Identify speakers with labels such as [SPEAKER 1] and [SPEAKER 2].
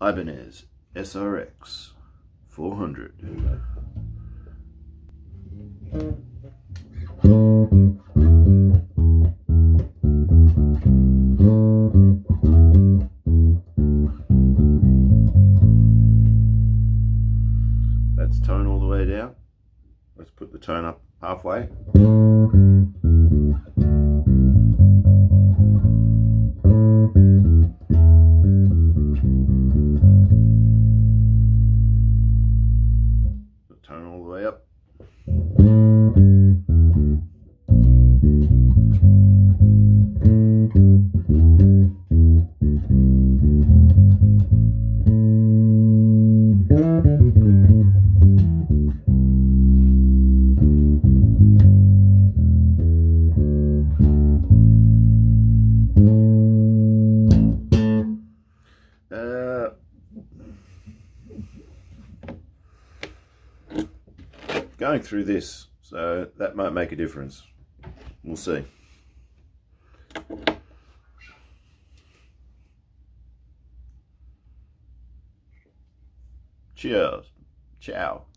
[SPEAKER 1] Ibanez SRX 400. That's tone all the way down. Let's put the tone up halfway. All the way up. Going through this, so that might make a difference. We'll see. Cheers. Ciao.